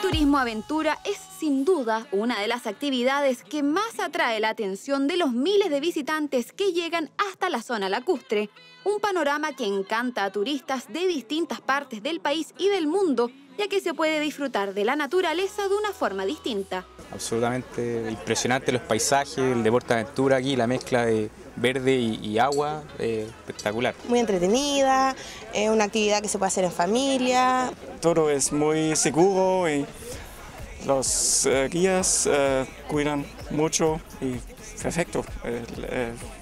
turismo aventura es sin duda una de las actividades que más atrae la atención de los miles de visitantes que llegan hasta la zona lacustre. Un panorama que encanta a turistas de distintas partes del país y del mundo, ya que se puede disfrutar de la naturaleza de una forma distinta. Absolutamente impresionante los paisajes, el deporte aventura aquí, la mezcla de verde y, agua, eh, espectacular. Muy entretenida, es una actividad que se puede hacer en familia. Todo es muy seguro y los eh, guías eh, cuidan mucho y perfecto.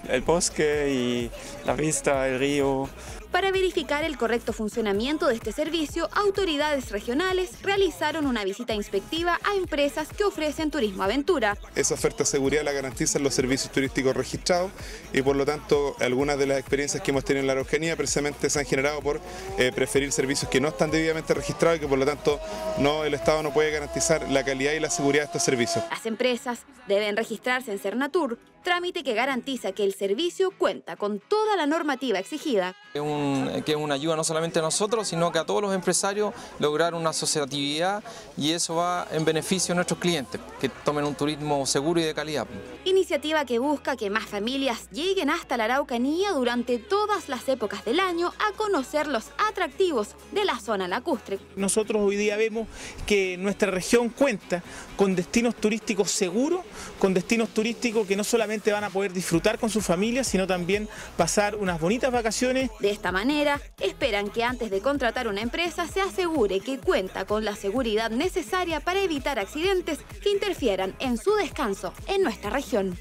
el bosque y la vista, el río. Para verificar el correcto funcionamiento de este servicio, autoridades regionales realizaron una visita inspectiva a empresas que ofrecen turismo aventura. Esa oferta de seguridad la garantizan los servicios turísticos registrados y por lo tanto algunas de las experiencias que hemos tenido en la Araucanía precisamente se han generado por eh, preferir servicios que no están debidamente registrados y que por lo tanto no, el Estado no puede garantizar la calidad y la seguridad de estos servicios. Las empresas deben registrarse en Bahadur trámite que garantiza que el servicio cuenta con toda la normativa exigida. Eh, que es una ayuda no solamente a nosotros, sino que a todos los empresarios lograr una asociatividad y eso va en beneficio a nuestros clientes, que tomen un turismo seguro y de calidad. Iniciativa que busca que más familias lleguen hasta la Araucanía durante todas las épocas del año a conocer los atractivos de la zona lacustre. Nosotros hoy día vemos que nuestra región cuenta con destinos turísticos seguros, con destinos turísticos que no van a poder disfrutar con sus familias, sino también pasar unas bonitas vacaciones. De esta manera, esperan que antes de contratar una empresa se asegure que cuenta con la seguridad necesaria para evitar accidentes que interfieran en su descanso en nuestra región.